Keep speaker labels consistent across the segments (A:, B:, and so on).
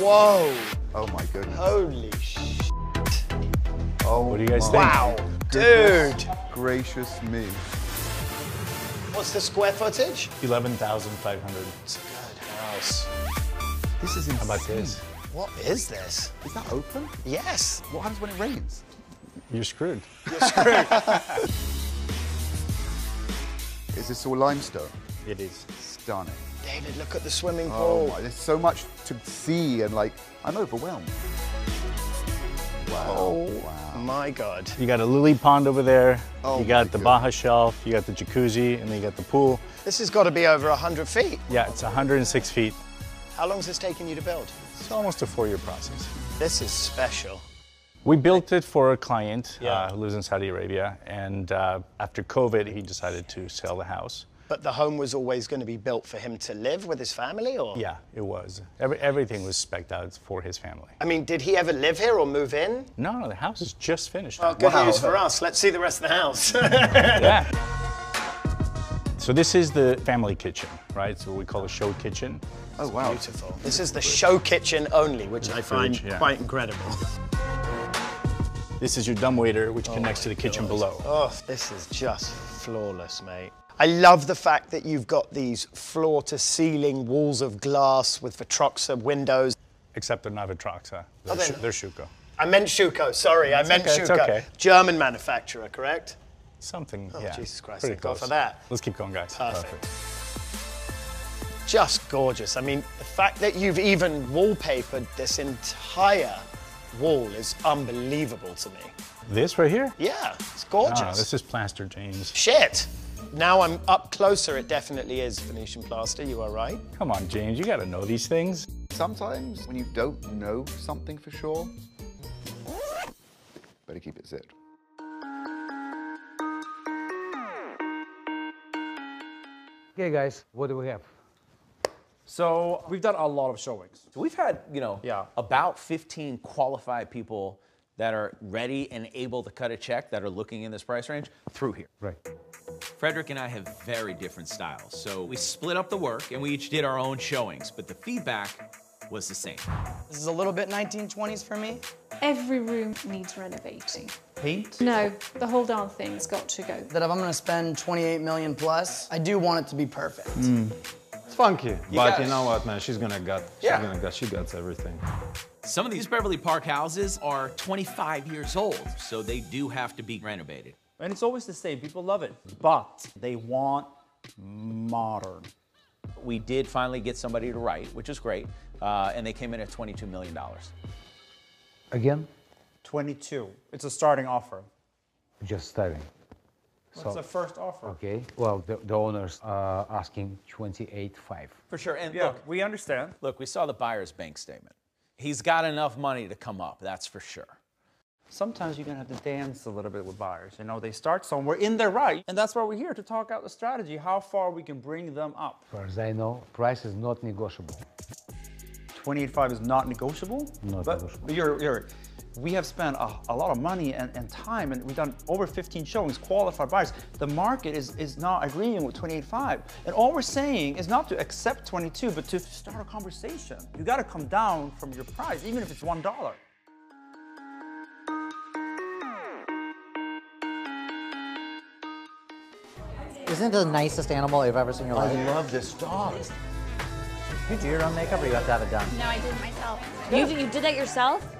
A: Whoa.
B: Oh my goodness.
A: Holy sh.
B: Oh
C: What do you guys
B: my
A: Wow.
B: goodness
A: Dude.
B: Gracious me.
A: What's the square footage?
C: 11,500.
A: It's a good house.
B: This is insane.
C: How about this?
A: What is this?
B: Is that open?
A: Yes.
B: What happens when it rains?
C: You're screwed. You're screwed.
B: Is this all limestone?
C: It is.
B: Stunning.
A: David, look at the swimming
B: Oh
A: pool.
B: my, there's so much to see and like, I'm overwhelmed. Wow. Wow.
A: My God.
C: You got a lily pond over there.
B: Oh
C: you got the
B: God.
C: Baja shelf. You got the jacuzzi, and then you got the pool.
A: This has got to be over 100 feet.
C: Yeah, it's 106 feet.
A: How long has this taken you to build?
C: It's almost a four-year process.
A: This is special.
C: We built it for a client
A: Yeah.
C: uh, who lives in Saudi Arabia, and uh, after COVID, he decided to sell the house.
A: But the home was always going to be built for him to live with his family, or?
C: Yeah, it was. Every, everything was specced out for his family.
A: I mean, did he ever live here or move in?
C: No, no, the house is just finished.
A: Well, good
B: Wow.
A: news for us. Let's see the rest of the house.
C: yeah. So this is the family kitchen, right? It's what we call a show kitchen.
B: Oh wow.
A: Beautiful. This is the show kitchen only, which I find
C: fridge, yeah.
A: quite incredible.
C: This is your dumbwaiter, which oh, connects to the kitchen below.
A: Oh, this is just flawless, mate. I love the fact that you've got these floor to ceiling walls of glass with Vitrocsa windows.
C: Except they're not Vitrocsa. They're,
A: oh,
C: they're
A: not.
C: they're Schüco.
A: I meant Schüco, sorry, I meant
C: okay,
A: Schüco.
C: okay.
A: German manufacturer, correct?
C: Something, oh, yeah.
A: Oh, Jesus Christ,
C: Pretty
A: thank God
C: close.
A: for that.
C: Let's keep going, guys.
A: Perfect. Just gorgeous. I mean, the fact that you've even wallpapered this entire wall is unbelievable to me.
C: This right here?
A: Yeah, it's
C: ah,
A: gorgeous.
C: no, this is plaster, James.
A: Shit! Now I'm up closer, it definitely is Venetian plaster, you are right.
C: Come on, James, you gotta know these things.
B: Sometimes when you don't know something for sure, better keep it zipped.
D: Okay, guys, what do we have?
E: So we've done a lot of showings.
F: So we've had, you know,
E: Yeah.
F: about 15 qualified people that are ready and able to cut a check that are looking in this price range through here.
D: Right.
G: Fredrik and I have very different styles, so we split up the work and we each did our own showings, but the feedback was the same.
H: This is a little bit 1920s for me.
I: Every room needs renovating.
E: Paint?
I: No, the whole darn thing's got to go.
H: That if I'm gonna spend 28 million plus, I do want it to be perfect. Hmm.
J: It's funky, but you know what, man? She's gonna gut. She's
F: Yeah.
J: gonna gut. She guts everything.
G: Some of these Beverly Park houses are 25 years old, so they do have to be renovated.
E: And it's always the same. People love it. But they want modern.
F: We did finally get somebody to write, which is great, uh, and they came in at $22 million.
D: Again,
E: 22. It's a starting offer.
D: just starting.
E: What's the first offer?
D: Okay. Well, the, the owners are asking 28.5.
F: For sure. And
E: Yeah,
F: look,
E: we understand.
F: look, we saw the buyer's bank statement. He's got enough money to come up, that's for sure.
E: Sometimes you're gonna have to dance a little bit with buyers. You know, they start somewhere in their right, and that's why we're here to talk out the strategy, how far we can bring them up.
D: As far as I know, price is not negotiable.
E: 28.5 is not negotiable.
D: Not
E: but
D: negotiable.
E: You're, you're, we have spent a, a lot of money and, and time, and we've done over 15 showings, qualified buyers. The market is, is not agreeing with 28.5. And all we're saying is not to accept 22, but to start a conversation. You gotta come down from your price, even if it's $1.
H: Isn't it the nicest animal you've ever seen in your life?
B: I love this dog.
H: You do your own makeup or you have to have it done?
I: No, I did it myself.
K: You, you did that yourself?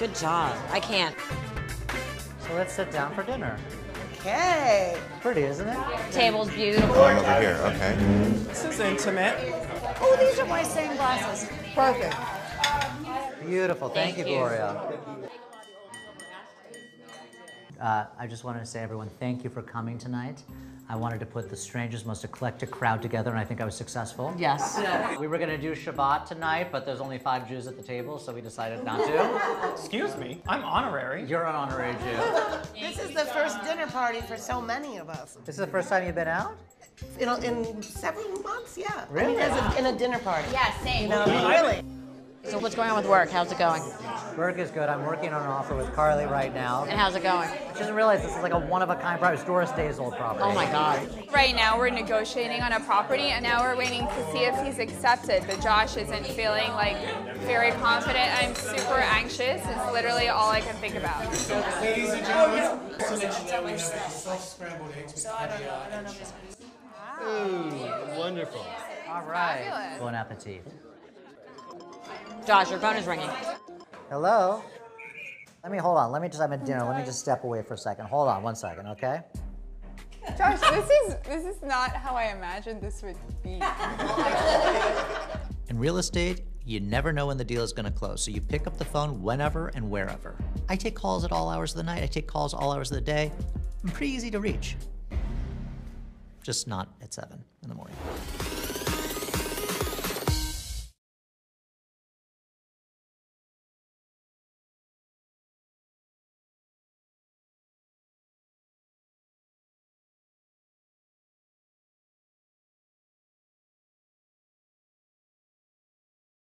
K: Good job. I can't.
H: So let's sit down for dinner. Okay. Pretty, isn't it?
K: Table's beautiful.
B: over here, okay.
E: This is intimate.
H: Oh, these are my same glasses. Perfect. Beautiful. Thank,
K: Thank
H: you,
K: you.
H: Gloria. Uh, I just wanted to say, everyone, thank you for coming tonight. I wanted to put the strangest, most eclectic crowd together, and I think I was successful.
K: Yes.
H: We were going to do Shabbat tonight, but there's only five Jews at the table, so we decided not to.
E: Excuse me, I'm honorary.
H: You're an honorary Jew.
L: This is the first dinner party for so many of us.
H: This is the first time you've been out?
L: In, in several months, yeah.
H: Really?
L: I mean, as a, in a dinner party.
K: Yeah, same.
L: You know, really.
K: So what's going on with work? How's it going?
H: Work is good. I'm working on an offer with Carly right now.
K: And how's it going?
H: She doesn't realize this is like a one-of-a-kind property. It's Doris Day's old property.
K: Oh my God.
M: Right now, we're negotiating on a property, and now we're waiting to see if he's accepted. But Josh isn't feeling like very confident. I'm super anxious. It's literally all I can think about.
A: Ladies and gentlemen, Ooh, wonderful.
H: All right.
M: Fabulous.
H: Bon appetit.
K: Josh, your phone is ringing.
H: Hello? Let me, hold on. Let me just, I'm at dinner. Let me just step away for a second. Hold on one second, okay?
M: Josh, this is this is not how I imagined this would be.
H: In real estate, you never know when the deal is going to close, so you pick up the phone whenever and wherever. I take calls at all hours of the night, I take calls all hours of the day. I'm pretty easy to reach. Just not at 7 in the morning.